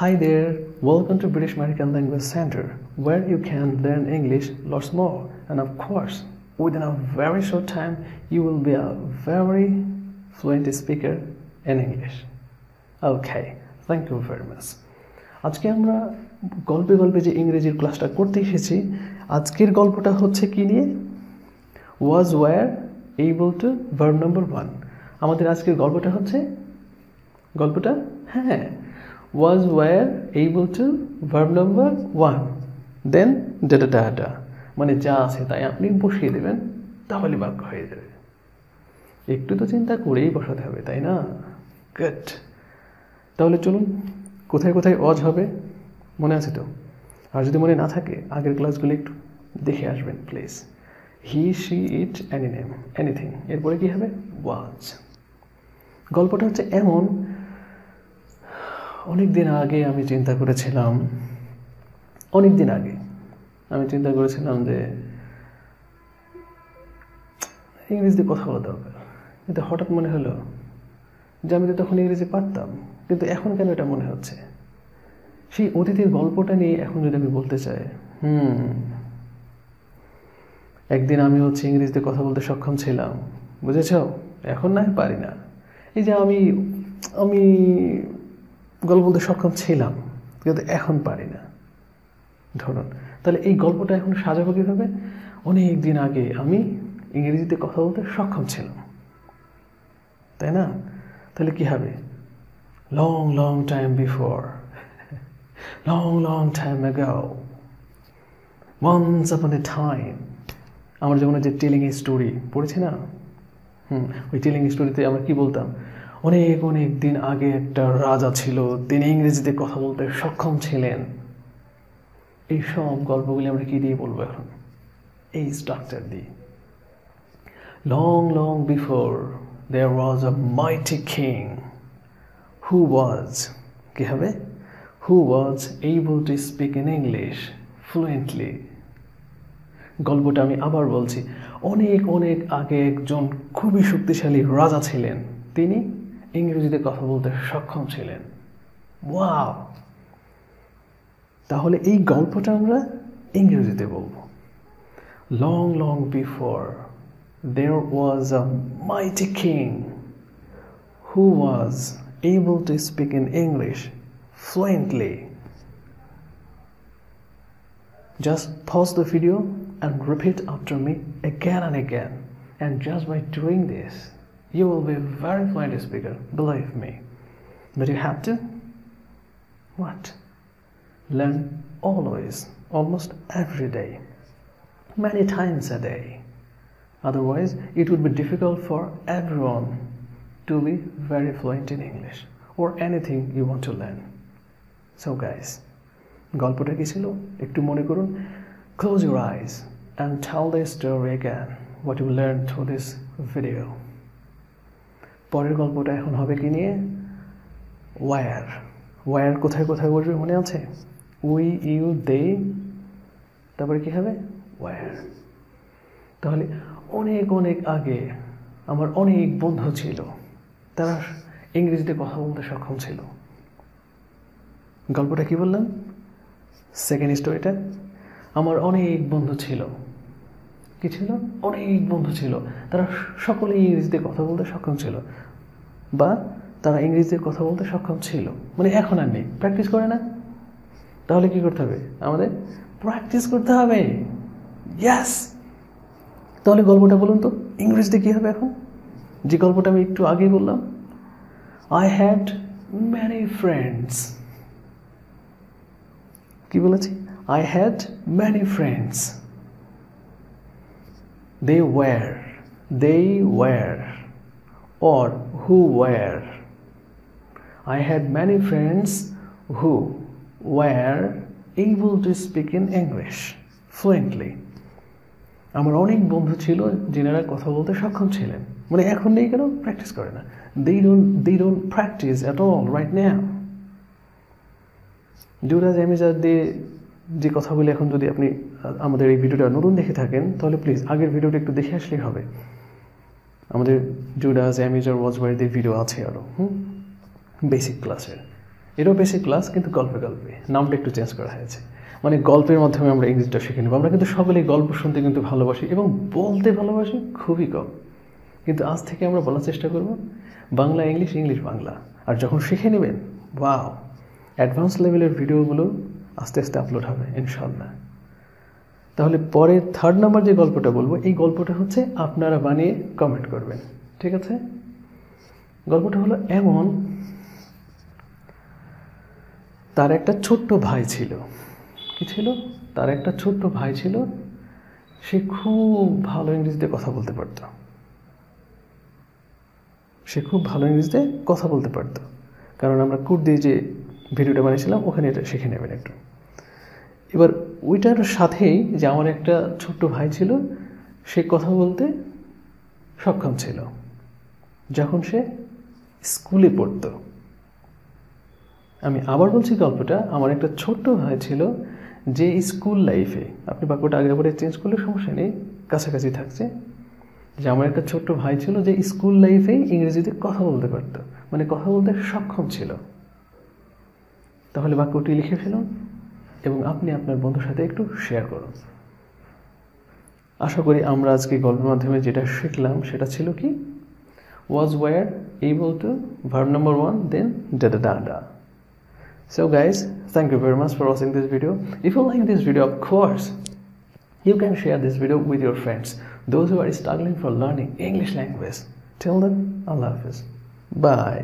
Hi there, welcome to British American Language Center, where you can learn English lots more. And of course, within a very short time, you will be a very fluent speaker in English. Okay, thank you very much. আজকে আমরা গল্পে গল্পে যে ইংরেজির ক্লাসটা করতে এসেছি আজকের গল্পটা হচ্ছে কি নিয়ে was were able to verb number one আমাদের আজকের গল্পটা হচ্ছে গল্পটা হ্যাঁ was were able to verb number one then data data মানে যা আছে তাই আপনি বসিয়ে দেবেন, তাহলে বাক্য হয়ে যাবে। একটু তো চিন্তা করেই বসাতে হবে, তাই না? গুড তাহলে চলুন, কোথায় কোথায় অজ হবে? মনে আছে তো? আর যদি মনে না থাকে, আগের ক্লাসগুলো একটু দেখে আসবেন please he she it any name anything এরপরে কী হবে? ওয়াজ গল্পটা হচ্ছে এমন অনেক দিন আগে আমি চিন্তা করেছিলাম অনেক দিন আগে আমি চিন্তা করেছিলাম যে ইংরেজিতে কথা বলা দরকার। কিন্তু হঠাৎ মনে হলো যে আমি তো তখন ইংরেজি পারতাম, কিন্তু এখন কেন এটা মনে হচ্ছে? সেই অতীতের গল্পটা নিয়ে এখন যদি আমি বলতে চাই, হুম, একদিন আমি হচ্ছে ইংরেজিতে কথা বলতে সক্ষম ছিলাম, বুঝেছ? এখন না, পারি না। এই যে আমি আমি গল্প বলতে সক্ষম ছিলাম, কিন্তু এখন পারি না। ধরুন, তাহলে এই গল্পটা এখন সাজাবো কীভাবে? অনেক দিন আগে আমি ইংরেজিতে কথা বলতে সক্ষম ছিলাম। তাই না? তাহলে কী হবে? Long long time before long long time ago once upon a time আমার যেমন যে টেলিং স্টোরি পড়েছি না? হুম, ওই টেলিং স্টোরিতে আমরা কি বলতাম? অনেক অনেক দিন আগে একটা রাজা ছিল, তিনি ইংরেজিতে কথা বলতে সক্ষম ছিলেন। এই সব গল্পগুলি আমরা কি দিয়ে বলব এখন? এই স্ট্রাকচার দিয়ে। Long long before there was a mighty king who was কী হবে? Who was able to speak in English fluently গল্পটা আমি আবার বলছি, অনেক অনেক আগে একজন খুবই শক্তিশালী রাজা ছিলেন। তিনি ইংরেজিতে কথা বলতে সক্ষম ছিলেন ওয়াও তাহলে এই গল্পটা আমরা ইংরেজিতে বলব long long before there was a mighty king who was able to speak in English fluently. Just pause the video and repeat after me again and again. And just by doing this, you will be a very fluent speaker, believe me. But you have to what? Learn always, almost every day, many times a day. Otherwise, it would be difficult for everyone to be very fluent in English or anything you want to learn. So guys, গল্পটা কি ছিল একটু মনে করুন close your eyes and tell the story again what you learned through this video. পরের গল্পটা এখন হবে কি নিয়ে? ওয়ার। ওয়ার কোথায় কোথায় বসবে মনে আছে? We, you, they. তারপরে কী হবে? ওয়ার। তাহলে অনেক অনেক আগে আমার অনেক বন্ধু ছিল। তারা ইংরেজিতে কথা বলতে সক্ষম ছিল। গল্পটা কি বললাম? সেকেন্ড স্টোরিটা আমার অনেক বন্ধু ছিল। কি ছিল? অনেক বন্ধু ছিল। তারা সকলে ইংরেজিতে কথা বলতে সক্ষম ছিল। বা তারা ইংরেজিতে কথা বলতে সক্ষম ছিল। মানে এখন আর নেই। প্র্যাকটিস করে না? তাহলে কি করতে হবে? আমাদের প্র্যাকটিস করতে হবে। ইয়াস তাহলে গল্পটা বলুন তো, ইংরেজিতে কী হবে এখন? যে গল্পটা আমি একটু আগেই বললাম। আই হ্যাড ম্যানি ফ্রেন্ডস কি বলেছি? I had many friends they were they were or who were. I had many friends who were able to speak in English fluently. আমার অনেক বন্ধু ছিল যিনারা কথা বলতে সক্ষম ছিলেন। মানে এখন নেই কেন? প্র্যাকটিস করে না। They don't they don't practice at all right now জুরাজ অ্যামেজার দিয়ে যে কথাগুলি এখন যদি আপনি আমাদের এই ভিডিওটা নতুন দেখে থাকেন, তাহলে প্লিজ আগের ভিডিওটা একটু দেখে আসলেই হবে। আমাদের জুডাস অ্যামেজার ওয়াজওয়ারদের ভিডিও আছে আরও হুম? বেসিক ক্লাসের এরও বেসিক ক্লাস কিন্তু গল্পে গল্পে। নামটা একটু চেঞ্জ করা হয়েছে। মানে গল্পের মাধ্যমে আমরা ইংরেজিটা শিখে নেব। আমরা কিন্তু সকলেই গল্প শুনতে কিন্তু ভালোবাসি এবং বলতে ভালোবাসি খুবই কম। কিন্তু আজ থেকে আমরা বলার চেষ্টা করব বাংলা ইংলিশ ইংলিশ বাংলা। আর যখন শিখে নেবেন ওয়াও অ্যাডভান্স লেভেলের ভিডিওগুলো আস্তে আস্তে আপলোড হবে ইনশাল্লাহ তাহলে পরে থার্ড নাম্বার যে গল্পটা বলব, এই গল্পটা হচ্ছে আপনারা বানিয়ে কমেন্ট করবেন, ঠিক আছে? গল্পটা হলো এমন, তার একটা ছোট্ট ভাই ছিল। কি ছিল? তার একটা ছোট্ট ভাই ছিল, সে খুব ভালো ইংরেজিতে কথা বলতে পারত। সে খুব ভালো ইংরেজিতে কথা বলতে পারত। কারণ আমরা কুট দিয়ে যে ভিডিওটা বানিয়েছিলাম, ওখানে এটা শিখে নেবেন একটু। এবার ওইটার সাথেই যে আমার একটা ছোট্ট ভাই ছিল, সে কথা বলতে সক্ষম ছিল। যখন সে স্কুলে পড়ত। আমি আবার বলছি গল্পটা, আমার একটা ছোট্ট ভাই ছিল যে স্কুল লাইফে, আপনি বাক্যটা আগে পরে চেঞ্জ করলে সমস্যা নেই, কাছাকাছি থাকছে। যে আমার একটা ছোট্ট ভাই ছিল যে স্কুল লাইফেই ইংরেজিতে কথা বলতে পারত মানে কথা বলতে সক্ষম ছিল। তাহলে বাক্যটি লিখে ফেলুন এবং আপনি আপনার বন্ধুর সাথে একটু শেয়ার করুন। আশা করি আমরা আজকে গল্পের মাধ্যমে যেটা শিখলাম সেটা ছিল কি? Was were able to verb number one then ডা ডা ডা so guys thank you very much for watching this video if you like this video of course you can share this video with your friends those who are struggling for learning English language tell then আল্লাহ হাফেজ by